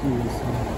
cool.